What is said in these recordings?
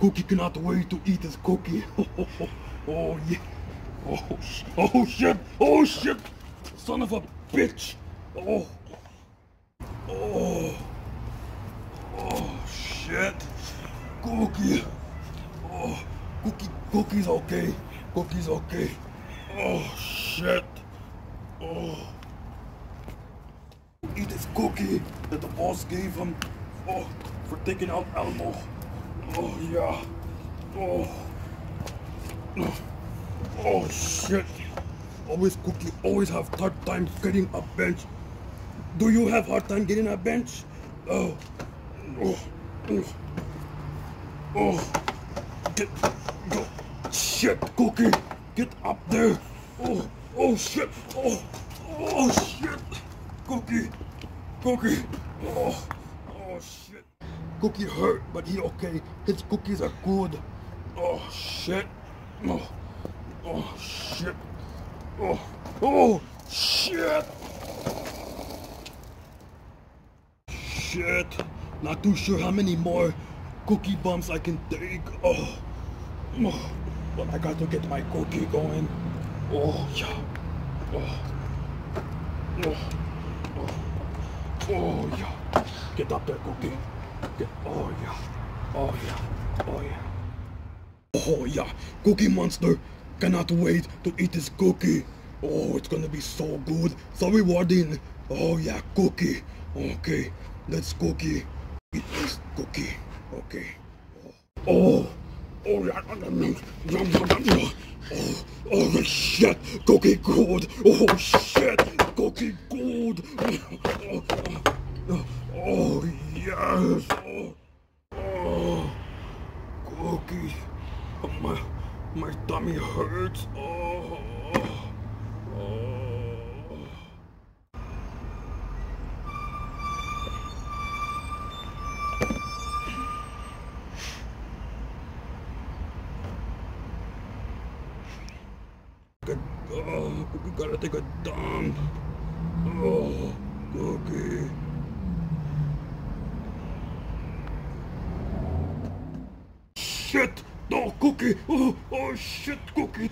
Cookie cannot wait to eat his cookie. Oh, oh, oh. oh yeah. Oh, sh- oh shit. Oh shit. Son of a bitch. Oh. Oh. Oh shit. Cookie. Oh. Cookie. Cookie's okay. Cookie's okay. Oh shit. Oh. Eat this cookie that the boss gave him. Oh, for taking out Elmo. Oh yeah. Oh. Oh, shit. Always cookie, always have hard time getting a bench. Do you have hard time getting a bench? Oh. Oh. Oh. oh. Get go. Shit, cookie. Get up there. Oh. Oh shit. Oh. Oh shit. Cookie. Cookie. Oh. Oh shit. Cookie hurt, but he okay. His cookies are good. Oh shit. Oh. Oh shit. Oh. Oh shit. Shit. Not too sure how many more cookie bumps I can take. Oh. Oh. But I got to get my cookie going. Oh yeah. Oh. Oh. Oh. Oh yeah. Get up there, cookie. Get. Oh yeah. Oh yeah. Oh yeah. Oh yeah. Cookie Monster cannot wait to eat his cookie. Oh, it's gonna be so good. So rewarding. Oh yeah, cookie. Okay. Let's cookie. Eat this cookie. Okay. Oh. Oh yeah. Oh, oh shit. Cookie good. Oh shit. Cookie good. Oh, oh, oh, oh, oh yes. Oh, oh. Cookie. Oh, my, my tummy hurts. Oh. Oh. Gotta take a dump. Oh, Cookie. Shit! Oh, Cookie! Oh, oh shit, Cookie!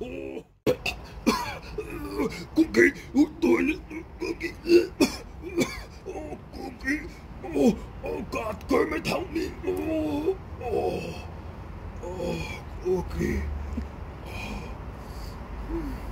oh. cookie! Oh, toilet! Cookie! Oh, Cookie! Oh, oh God, Kermit, help me! Oh, oh, oh, Cookie! Oh.